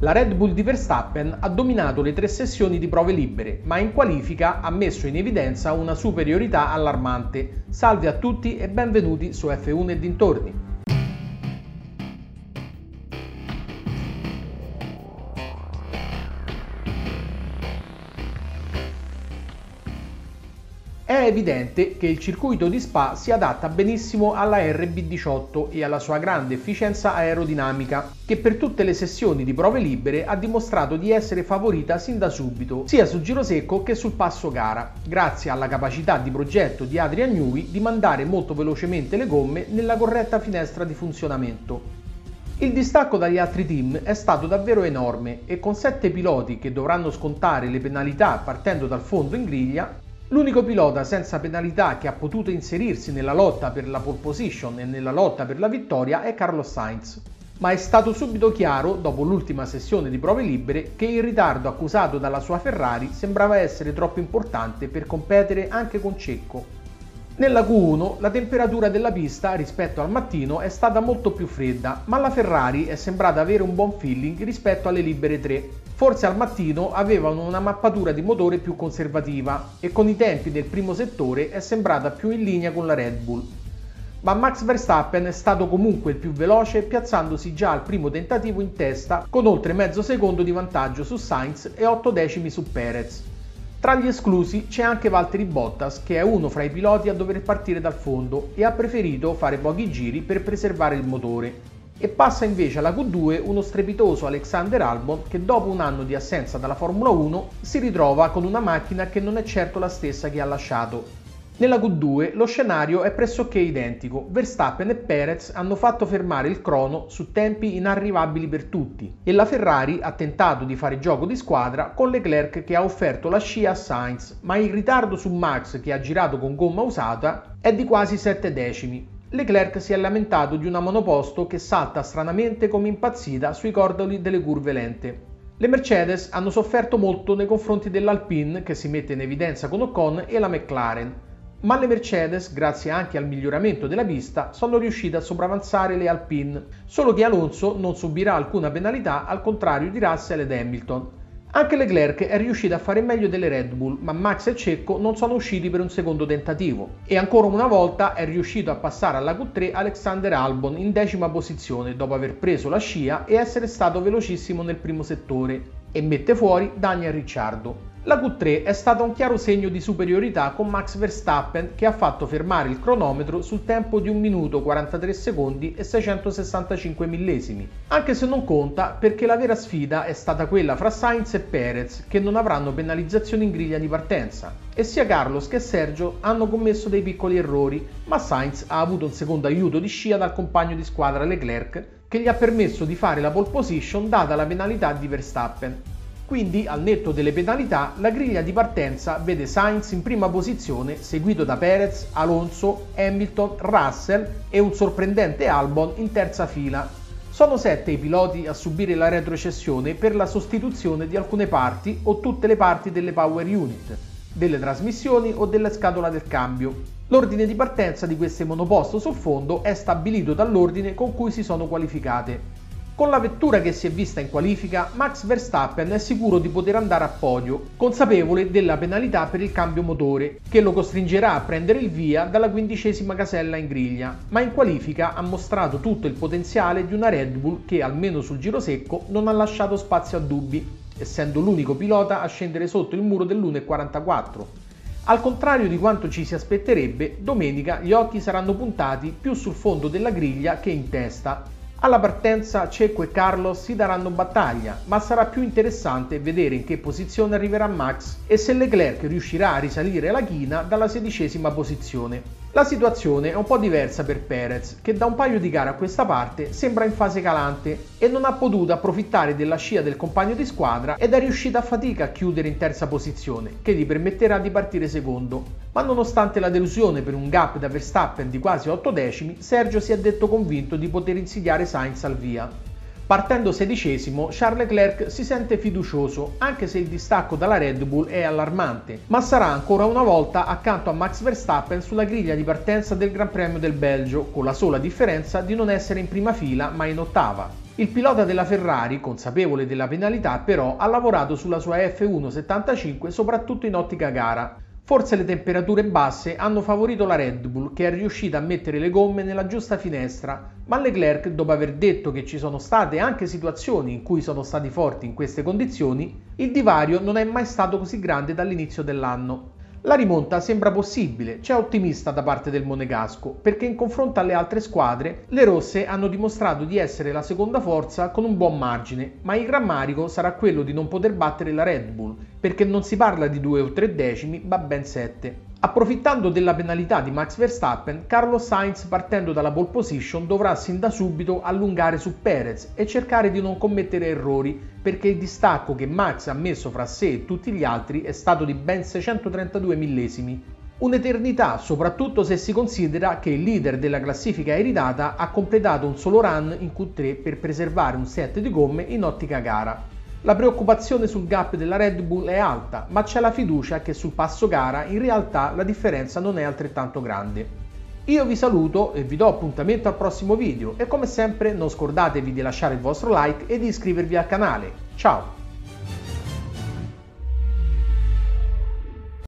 La Red Bull di Verstappen ha dominato le tre sessioni di prove libere, ma in qualifica ha messo in evidenza una superiorità allarmante. Salve a tutti e benvenuti su F1 e dintorni. È evidente che il circuito di Spa si adatta benissimo alla RB18 e alla sua grande efficienza aerodinamica, che per tutte le sessioni di prove libere ha dimostrato di essere favorita sin da subito, sia sul giro secco che sul passo gara, grazie alla capacità di progetto di Adrian Newey di mandare molto velocemente le gomme nella corretta finestra di funzionamento. Il distacco dagli altri team è stato davvero enorme e con 7 piloti che dovranno scontare le penalità partendo dal fondo in griglia, L'unico pilota senza penalità che ha potuto inserirsi nella lotta per la pole position e nella lotta per la vittoria è Carlos Sainz. Ma è stato subito chiaro, dopo l'ultima sessione di prove libere, che il ritardo accusato dalla sua Ferrari sembrava essere troppo importante per competere anche con Cecco. Nella Q1 la temperatura della pista rispetto al mattino è stata molto più fredda, ma la Ferrari è sembrata avere un buon feeling rispetto alle libere 3, Forse al mattino avevano una mappatura di motore più conservativa e con i tempi del primo settore è sembrata più in linea con la Red Bull. Ma Max Verstappen è stato comunque il più veloce piazzandosi già al primo tentativo in testa con oltre mezzo secondo di vantaggio su Sainz e 8 decimi su Perez. Tra gli esclusi c'è anche Valtteri Bottas che è uno fra i piloti a dover partire dal fondo e ha preferito fare pochi giri per preservare il motore e passa invece alla Q2 uno strepitoso Alexander Albon che dopo un anno di assenza dalla Formula 1 si ritrova con una macchina che non è certo la stessa che ha lasciato. Nella Q2 lo scenario è pressoché identico, Verstappen e Perez hanno fatto fermare il crono su tempi inarrivabili per tutti e la Ferrari ha tentato di fare gioco di squadra con Leclerc che ha offerto la scia a Sainz, ma il ritardo su Max che ha girato con gomma usata è di quasi 7 decimi, Leclerc si è lamentato di una monoposto che salta stranamente come impazzita sui cordoli delle curve lente. Le Mercedes hanno sofferto molto nei confronti dell'Alpine che si mette in evidenza con Ocon e la McLaren, ma le Mercedes, grazie anche al miglioramento della pista, sono riuscite a sopravanzare le Alpine, solo che Alonso non subirà alcuna penalità al contrario di Russell ed Hamilton. Anche Leclerc è riuscito a fare meglio delle Red Bull, ma Max e Cecco non sono usciti per un secondo tentativo. E ancora una volta è riuscito a passare alla Q3 Alexander Albon in decima posizione dopo aver preso la scia e essere stato velocissimo nel primo settore. E mette fuori Daniel Ricciardo. La Q3 è stata un chiaro segno di superiorità con Max Verstappen che ha fatto fermare il cronometro sul tempo di 1 minuto 43 secondi e 665 millesimi, anche se non conta perché la vera sfida è stata quella fra Sainz e Perez che non avranno penalizzazioni in griglia di partenza e sia Carlos che Sergio hanno commesso dei piccoli errori, ma Sainz ha avuto un secondo aiuto di scia dal compagno di squadra Leclerc che gli ha permesso di fare la pole position data la penalità di Verstappen. Quindi, al netto delle penalità, la griglia di partenza vede Sainz in prima posizione, seguito da Perez, Alonso, Hamilton, Russell e un sorprendente Albon in terza fila. Sono sette i piloti a subire la retrocessione per la sostituzione di alcune parti o tutte le parti delle power unit, delle trasmissioni o della scatola del cambio. L'ordine di partenza di queste monoposto sul fondo è stabilito dall'ordine con cui si sono qualificate. Con la vettura che si è vista in qualifica, Max Verstappen è sicuro di poter andare a podio, consapevole della penalità per il cambio motore, che lo costringerà a prendere il via dalla quindicesima casella in griglia, ma in qualifica ha mostrato tutto il potenziale di una Red Bull che, almeno sul giro secco, non ha lasciato spazio a dubbi, essendo l'unico pilota a scendere sotto il muro dell'1.44. Al contrario di quanto ci si aspetterebbe, domenica gli occhi saranno puntati più sul fondo della griglia che in testa alla partenza Cecco e Carlos si daranno battaglia, ma sarà più interessante vedere in che posizione arriverà Max e se Leclerc riuscirà a risalire la china dalla sedicesima posizione. La situazione è un po' diversa per Perez, che da un paio di gare a questa parte sembra in fase calante e non ha potuto approfittare della scia del compagno di squadra ed è riuscito a fatica a chiudere in terza posizione, che gli permetterà di partire secondo ma nonostante la delusione per un gap da Verstappen di quasi 8 decimi, Sergio si è detto convinto di poter insidiare Sainz al via. Partendo sedicesimo, Charles Leclerc si sente fiducioso, anche se il distacco dalla Red Bull è allarmante, ma sarà ancora una volta accanto a Max Verstappen sulla griglia di partenza del Gran Premio del Belgio, con la sola differenza di non essere in prima fila ma in ottava. Il pilota della Ferrari, consapevole della penalità, però ha lavorato sulla sua F175 soprattutto in ottica gara. Forse le temperature basse hanno favorito la Red Bull che è riuscita a mettere le gomme nella giusta finestra, ma Leclerc, dopo aver detto che ci sono state anche situazioni in cui sono stati forti in queste condizioni, il divario non è mai stato così grande dall'inizio dell'anno. La rimonta sembra possibile, c'è ottimista da parte del Monegasco, perché in confronto alle altre squadre le rosse hanno dimostrato di essere la seconda forza con un buon margine, ma il rammarico sarà quello di non poter battere la Red Bull, perché non si parla di due o tre decimi, ma ben sette. Approfittando della penalità di Max Verstappen, Carlos Sainz partendo dalla pole position dovrà sin da subito allungare su Perez e cercare di non commettere errori perché il distacco che Max ha messo fra sé e tutti gli altri è stato di ben 632 millesimi. Un'eternità, soprattutto se si considera che il leader della classifica eredata ha completato un solo run in Q3 per preservare un set di gomme in ottica gara. La preoccupazione sul gap della Red Bull è alta, ma c'è la fiducia che sul passo gara in realtà la differenza non è altrettanto grande. Io vi saluto e vi do appuntamento al prossimo video e come sempre non scordatevi di lasciare il vostro like e di iscrivervi al canale. Ciao!